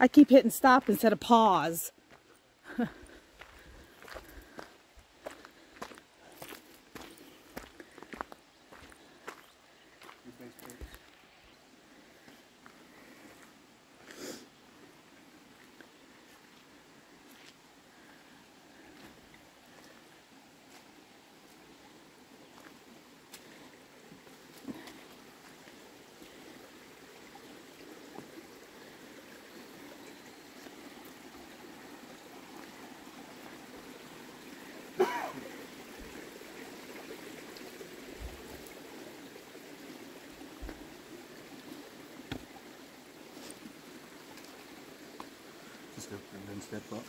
I keep hitting stop instead of pause. Just up and then step up.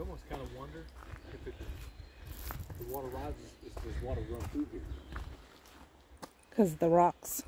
You almost kind of wonder if it, the water rises, there's water run through here. Because the rocks.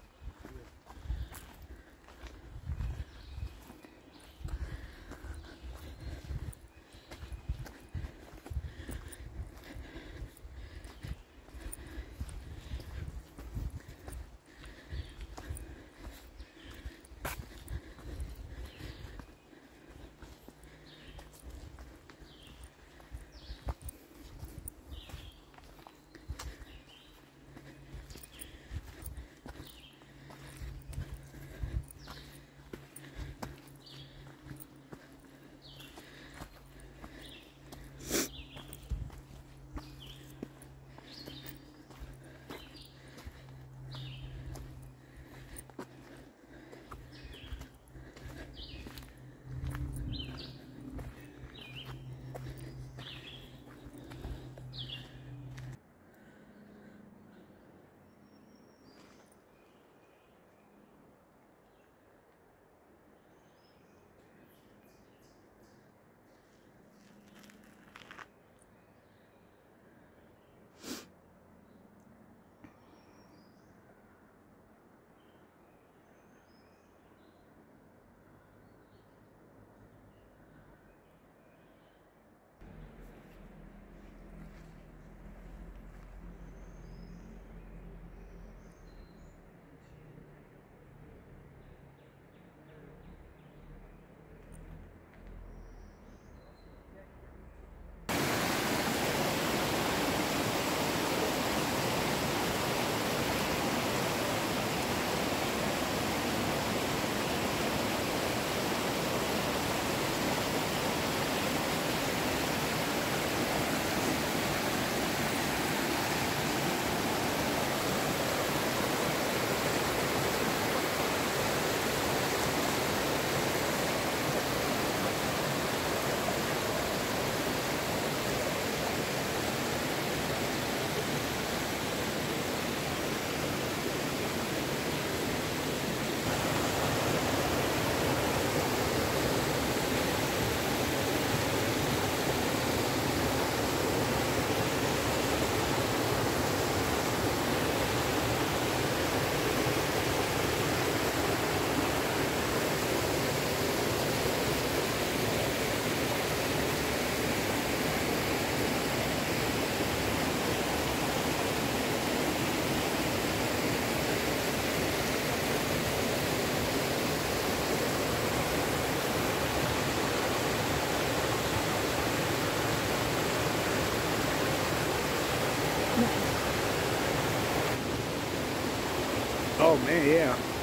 Oh man, yeah.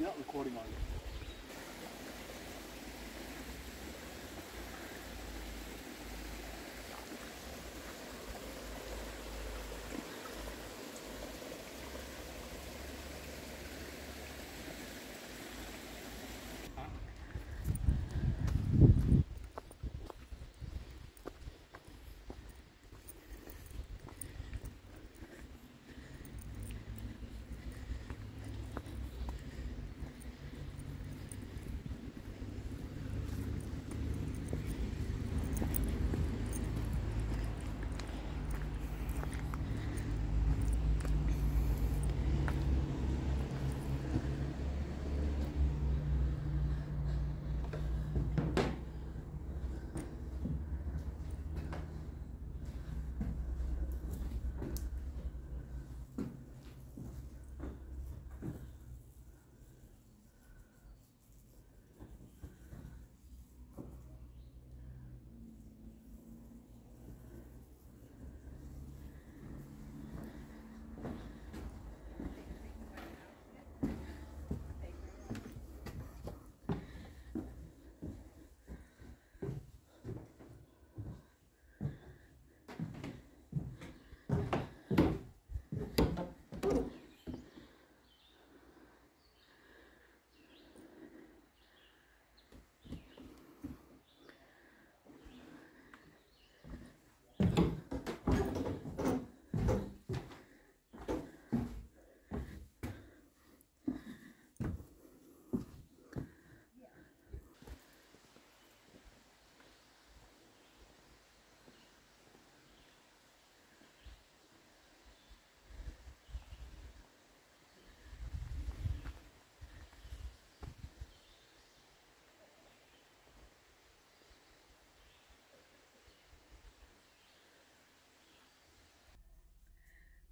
not recording on you.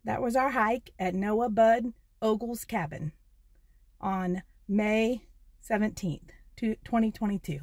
That was our hike at Noah Bud Ogle's cabin on May 17th, 2022.